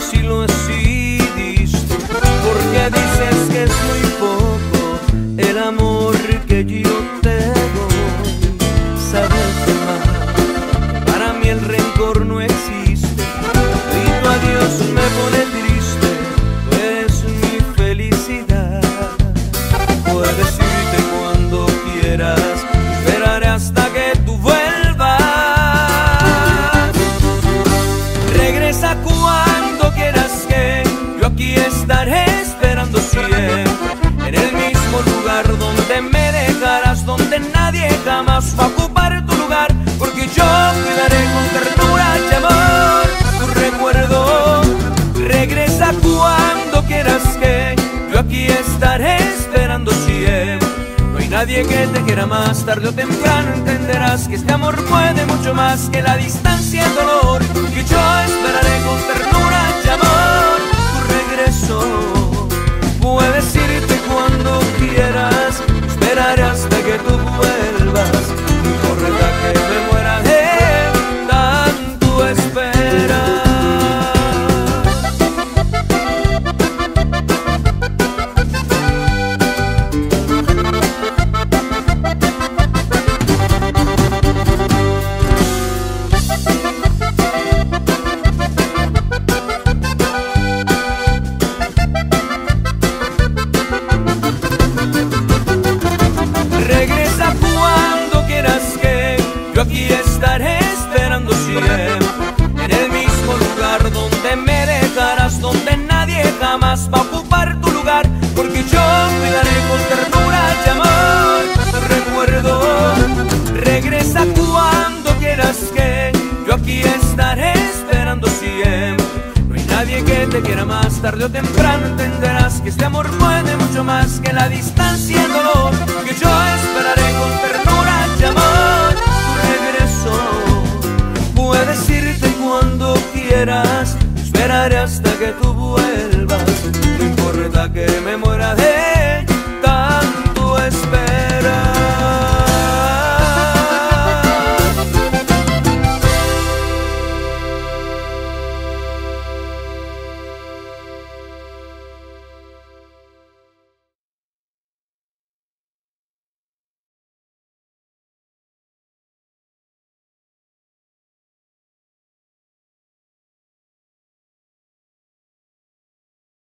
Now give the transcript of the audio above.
Si lo decidiste. Porque dices que es muy poco el amor que yo tengo. doy. Sabes más, para mí el rencor no existe. Y tu adiós me pone triste, Es mi felicidad. Puedes estaré esperando siempre En el mismo lugar donde me dejarás Donde nadie jamás va a ocupar tu lugar Porque yo cuidaré con ternura y amor Tu recuerdo. Regresa cuando quieras que Yo aquí estaré esperando siempre. No hay nadie que te quiera más Tarde o temprano entenderás Que este amor puede mucho más Que la distancia y el dolor Que yo esperaré con ternura yo aquí estaré esperando siempre. En el mismo lugar donde me dejarás Donde nadie jamás va a ocupar tu lugar. Porque yo cuidaré con ternura y amor. Recuerdo Regresa cuando quieras que. Yo aquí estaré esperando siempre. No hay nadie que te quiera más. Tarde o temprano entenderás que este amor puede mucho más Que la distancia y el dolor. Que yo esperaré Esperaré hasta que tú vuelvas. No importa que me muera